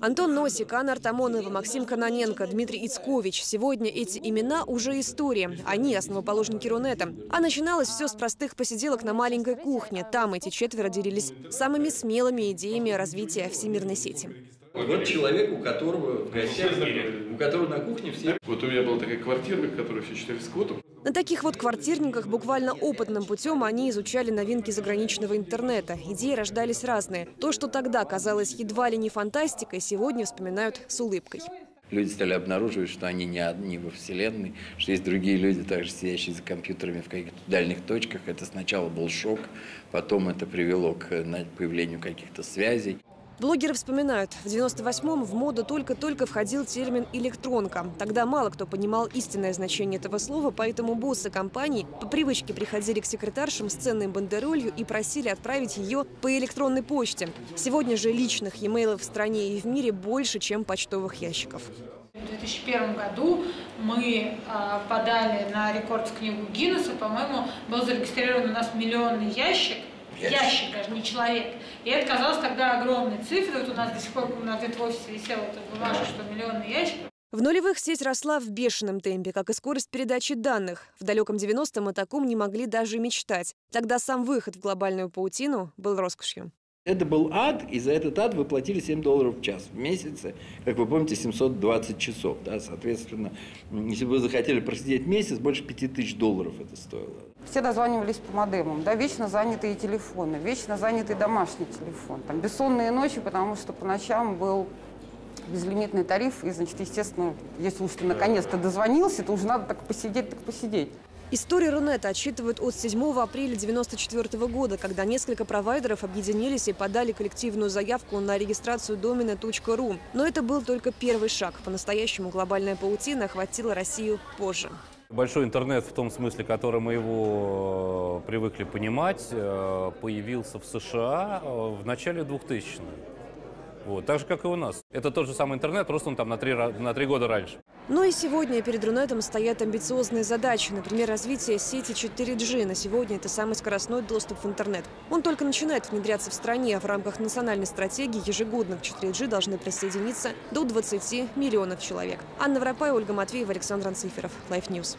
Антон Носик, Анна Артамонова, Максим Каноненко, Дмитрий Ицкович. Сегодня эти имена уже история. Они основоположники Рунета. А начиналось все с простых посиделок на маленькой кухне. Там эти четверо делились самыми смелыми идеями развития всемирной сети. Вот человек, у которого в гостях, у которого на кухне все Вот у меня была такая квартира, которая все считали скотом. На таких вот квартирниках буквально опытным путем они изучали новинки заграничного интернета. Идеи рождались разные. То, что тогда казалось едва ли не фантастикой, сегодня вспоминают с улыбкой. Люди стали обнаруживать, что они не одни во Вселенной, что есть другие люди, также сидящие за компьютерами в каких-то дальних точках. Это сначала был шок, потом это привело к появлению каких-то связей. Блогеры вспоминают, в 98-м в моду только-только входил термин «электронка». Тогда мало кто понимал истинное значение этого слова, поэтому боссы компаний по привычке приходили к секретаршам с ценной бандеролью и просили отправить ее по электронной почте. Сегодня же личных e-mailов в стране и в мире больше, чем почтовых ящиков. В 2001 году мы а, подали на рекорд в книгу Гиннесса, по-моему, был зарегистрирован у нас миллионный ящик, Ящик. ящик даже, не человек. И это казалось тогда огромной цифрой. Вот у нас до сих пор у нас где-то в офисе висела эта бумажка, что миллионный ящик. В нулевых сеть росла в бешеном темпе, как и скорость передачи данных. В далеком 90-м о таком не могли даже мечтать. Тогда сам выход в глобальную паутину был роскошью. Это был ад, и за этот ад вы платили 7 долларов в час. В месяце, как вы помните, 720 часов. Да? Соответственно, если бы вы захотели просидеть месяц, больше 5000 долларов это стоило. Все дозванивались по модемам, да, вечно занятые телефоны, вечно занятый домашний телефон. Там бессонные ночи, потому что по ночам был безлимитный тариф, и, значит, естественно, если уж ты наконец-то дозвонился, то уже надо так посидеть, так посидеть. История Рунета отсчитывают от 7 апреля 1994 года, когда несколько провайдеров объединились и подали коллективную заявку на регистрацию домена .ру. Но это был только первый шаг. По-настоящему глобальная паутина охватила Россию позже. Большой интернет в том смысле, который мы его э, привыкли понимать, э, появился в США э, в начале 2000-х. Вот, так же, как и у нас. Это тот же самый интернет, просто он там на три, на три года раньше. Но и сегодня перед Рунетом стоят амбициозные задачи. Например, развитие сети 4G. На сегодня это самый скоростной доступ в интернет. Он только начинает внедряться в стране. В рамках национальной стратегии ежегодно к 4G должны присоединиться до 20 миллионов человек. Анна Воропай, Ольга Матвеева, Александр Анциферов. Life News.